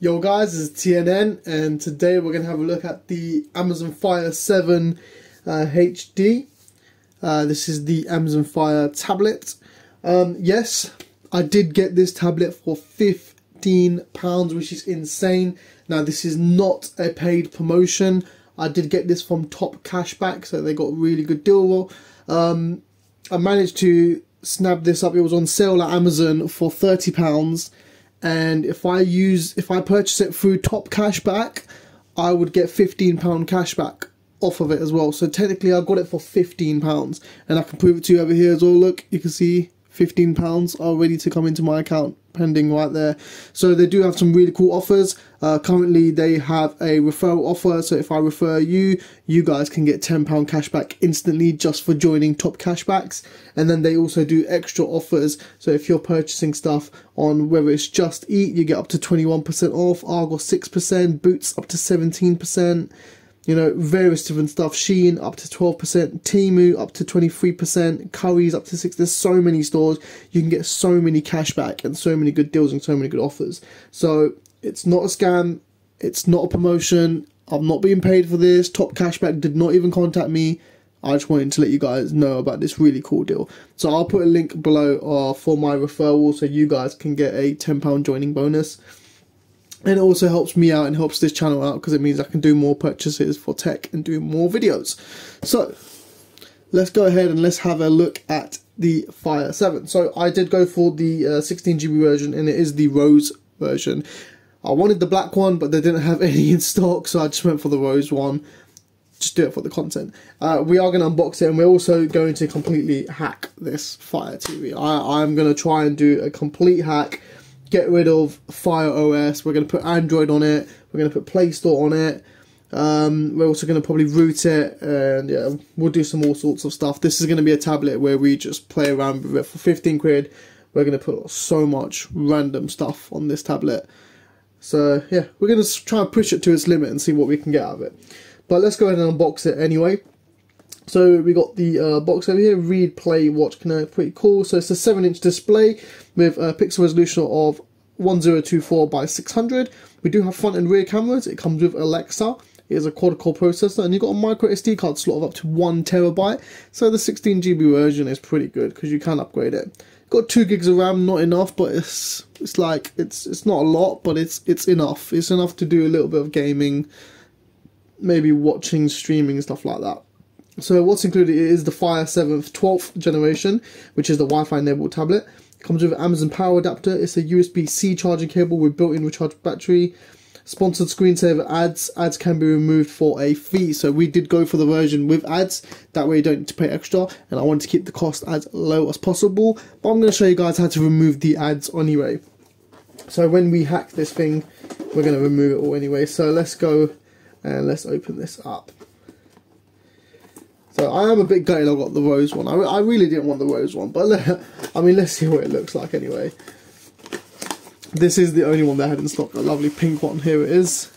Yo guys, is TNN and today we're going to have a look at the Amazon Fire 7 uh, HD. Uh, this is the Amazon Fire tablet. Um, yes, I did get this tablet for £15 which is insane. Now this is not a paid promotion. I did get this from Top Cashback so they got a really good deal. Um, I managed to snap this up. It was on sale at Amazon for £30 and if I use if I purchase it through Top Cashback, I would get fifteen pound cashback off of it as well. So technically, I got it for fifteen pounds, and I can prove it to you over here as well. Look, you can see fifteen pounds are ready to come into my account pending right there. So they do have some really cool offers. Uh, currently, they have a referral offer. So if I refer you, you guys can get £10 cashback instantly just for joining Top Cashbacks. And then they also do extra offers. So if you're purchasing stuff on whether it's Just Eat, you get up to 21% off, Argos 6%, Boots up to 17% you know, various different stuff. Shein up to 12%, Temu up to 23%, Currys up to 6 There's so many stores. You can get so many cashback and so many good deals and so many good offers. So it's not a scam. It's not a promotion. I'm not being paid for this. Top Cashback did not even contact me. I just wanted to let you guys know about this really cool deal. So I'll put a link below uh, for my referral so you guys can get a £10 joining bonus it also helps me out and helps this channel out because it means I can do more purchases for tech and do more videos. So let's go ahead and let's have a look at the Fire 7. So I did go for the uh, 16GB version and it is the Rose version. I wanted the black one but they didn't have any in stock so I just went for the Rose one. Just do it for the content. Uh, we are going to unbox it and we're also going to completely hack this Fire TV. I, I'm going to try and do a complete hack get rid of Fire OS. We're going to put Android on it. We're going to put Play Store on it. Um, we're also going to probably root it, and yeah, we'll do some all sorts of stuff. This is going to be a tablet where we just play around with it for 15 quid. We're going to put so much random stuff on this tablet. So yeah, we're going to try and push it to its limit and see what we can get out of it. But let's go ahead and unbox it anyway. So we got the uh, box over here, read, play, watch connect, pretty cool. So it's a 7 inch display with a pixel resolution of 1024 by 600. We do have front and rear cameras. It comes with Alexa. It is a quad-core processor, and you've got a micro SD card slot of up to one terabyte. So the 16GB version is pretty good because you can upgrade it. Got two gigs of RAM, not enough, but it's it's like it's it's not a lot, but it's it's enough. It's enough to do a little bit of gaming, maybe watching, streaming, stuff like that. So what's included is the Fire 7th 12th generation, which is the Wi-Fi enabled tablet. It comes with an Amazon Power Adapter. It's a USB-C charging cable with built-in recharge battery. Sponsored screensaver ads. Ads can be removed for a fee. So we did go for the version with ads. That way you don't need to pay extra. And I wanted to keep the cost as low as possible. But I'm going to show you guys how to remove the ads anyway. So when we hack this thing, we're going to remove it all anyway. So let's go and let's open this up. So I am a bit gutted I got the rose one. I, I really didn't want the rose one, but I mean, let's see what it looks like anyway. This is the only one they had in stock, a lovely pink one. Here it is.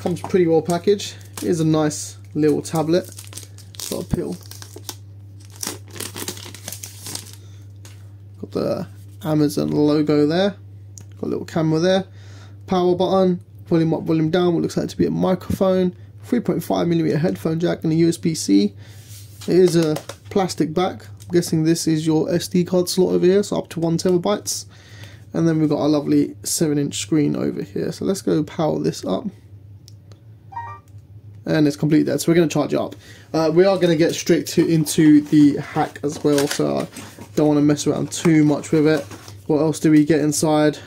Comes pretty well packaged. It is a nice little tablet. Got a pill. Got the Amazon logo there. Got a little camera there. Power button volume up, volume down, what looks like to be a microphone, 3.5mm headphone jack and a USB-C. It is a plastic back. I'm guessing this is your SD card slot over here, so up to 1 terabytes. And then we've got a lovely 7 inch screen over here. So let's go power this up. And it's complete there, so we're going to charge it up. Uh, we are going to get straight to, into the hack as well, so I don't want to mess around too much with it. What else do we get inside?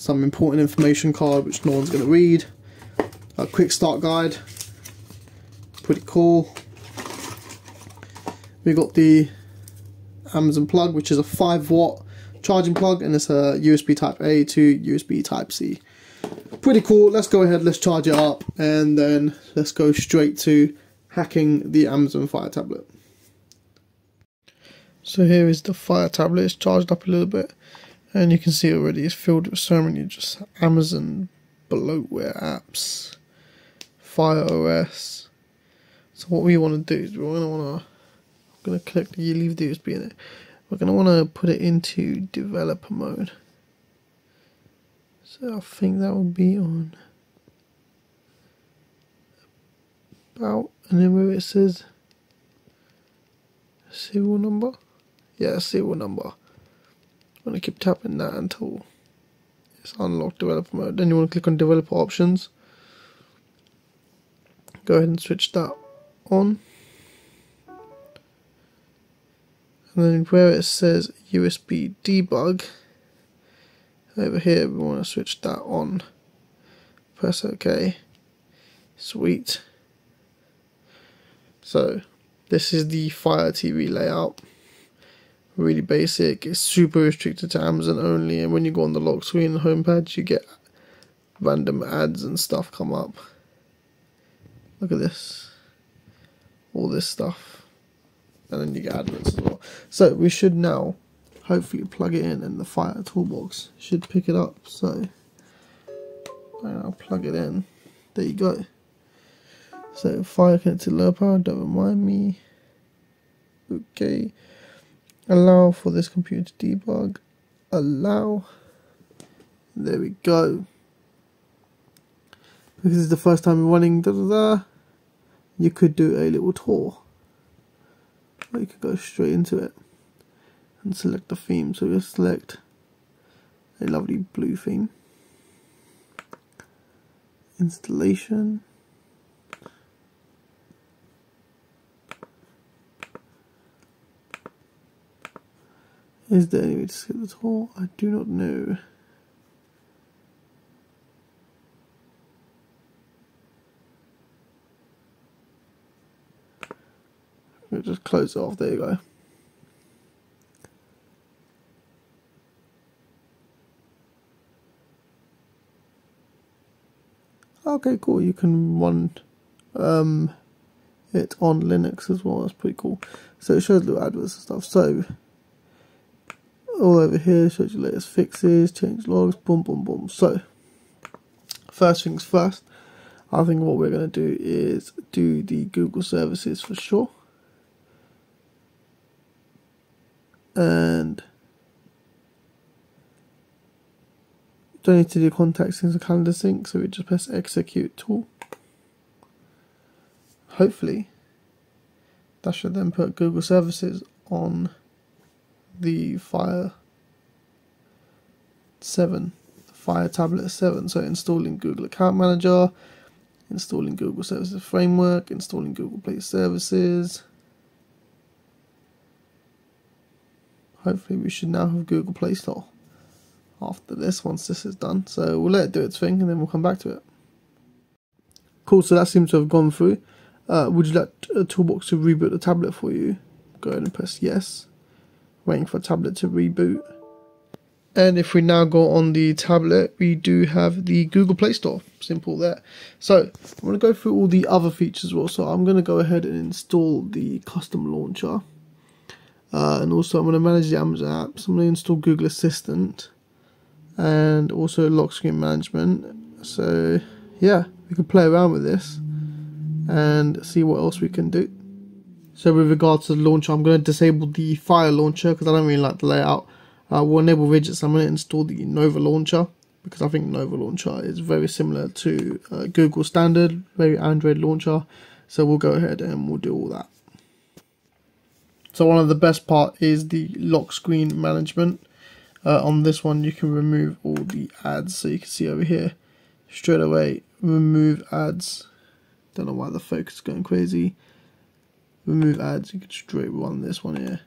Some important information card which no one's going to read, a quick start guide, pretty cool. We got the Amazon plug which is a 5 watt charging plug and it's a USB type A to USB type C. Pretty cool, let's go ahead, let's charge it up and then let's go straight to hacking the Amazon Fire tablet. So here is the Fire tablet, it's charged up a little bit and you can see already it's filled with so many just Amazon bloatware apps, Fire OS. So what we want to do is we're going to want to, I'm going to click the leave the USB in it. we're going to want to put it into developer mode. So I think that will be on about, and then where it says serial number, yeah, serial number. I'm going to keep tapping that until it's unlocked developer mode. Then you want to click on developer options. Go ahead and switch that on and then where it says USB debug over here we want to switch that on press OK sweet so this is the Fire TV layout really basic it's super restricted to Amazon only and when you go on the lock screen homepage you get random ads and stuff come up look at this all this stuff and then you get adverts as well. So we should now hopefully plug it in and the Fire Toolbox should pick it up. So I'll plug it in. There you go. So Fire connected low power, don't remind me. Okay. Allow for this computer to debug. Allow. There we go. Because it's the first time running da da da, you could do a little tour or you could go straight into it and select the theme. So we'll select a lovely blue theme. Installation. Is there any way to skip the tour? I do not know. We'll just close it off. There you go. Okay, cool. You can run um, it on Linux as well. That's pretty cool. So it shows little adverts and stuff. So all over here shows you latest fixes, change logs, boom, boom, boom. So first things first. I think what we're going to do is do the Google services for sure. and don't need to do contact sync or calendar sync, so we just press execute tool. Hopefully, that should then put Google services on the Fire 7, Fire Tablet 7. So installing Google Account Manager, installing Google Services Framework, installing Google Play Services, hopefully we should now have Google Play Store after this once this is done. So we'll let it do its thing and then we'll come back to it. Cool, so that seems to have gone through. Uh, would you like a Toolbox to reboot the tablet for you? Go ahead and press yes. Waiting for tablet to reboot. And if we now go on the tablet, we do have the Google Play Store. Simple there. So I'm going to go through all the other features as well. So I'm going to go ahead and install the custom launcher. Uh, and also I'm going to manage the Amazon apps. I'm going to install Google Assistant and also lock screen management. So yeah, we can play around with this and see what else we can do. So with regards to the launcher, I'm going to disable the Fire launcher because I don't really like the layout. Uh, we'll enable widgets. I'm going to install the Nova launcher because I think Nova launcher is very similar to uh, Google standard, very Android launcher. So we'll go ahead and we'll do all that. So one of the best part is the lock screen management. Uh, on this one you can remove all the ads so you can see over here straight away remove ads don't know why the focus is going crazy remove ads you can straight run this one here.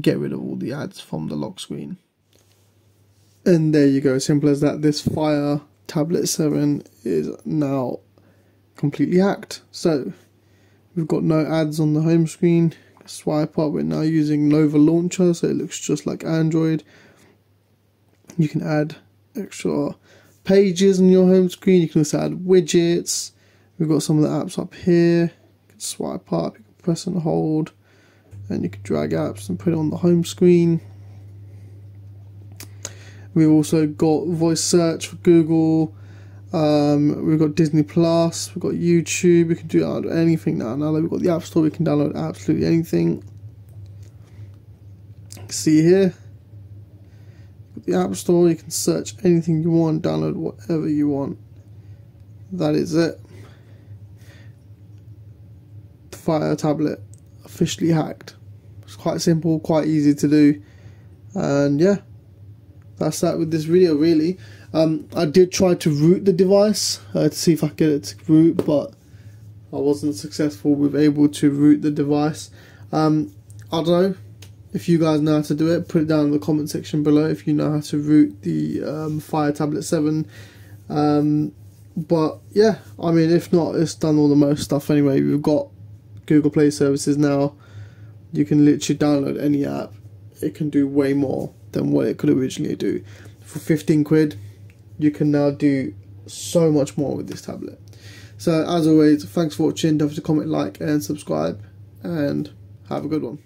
Get rid of all the ads from the lock screen. And there you go simple as that. This fire tablet 7 is now completely hacked. So we've got no ads on the home screen. Swipe up we're now using Nova Launcher so it looks just like Android. You can add extra pages on your home screen. You can also add widgets. We've got some of the apps up here swipe up you can press and hold and you can drag apps and put it on the home screen we've also got voice search for Google um, we've got Disney Plus, we've got YouTube, we can do anything now. Now that we've got the App Store, we can download absolutely anything. see here. The App Store, you can search anything you want, download whatever you want. That is it. The Fire tablet officially hacked. It's quite simple, quite easy to do, and yeah, that's that with this video really. Um, I did try to root the device uh, to see if I could get it to root, but I wasn't successful with able to root the device. Um, I don't know if you guys know how to do it. Put it down in the comment section below if you know how to root the um, Fire Tablet 7. Um, but yeah, I mean, if not, it's done all the most stuff anyway. We've got Google Play services now. You can literally download any app. It can do way more than what it could originally do. For 15 quid, you can now do so much more with this tablet. So as always, thanks for watching. Don't forget to comment, like and subscribe and have a good one.